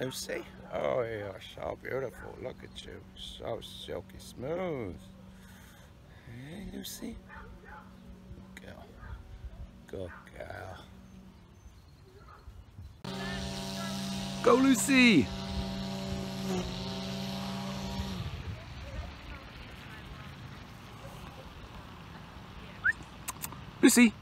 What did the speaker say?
Lucy? Oh, you're so beautiful. Look at you. So silky smooth. Hey, Lucy? Good girl. Good girl. Go, Lucy! Lucy!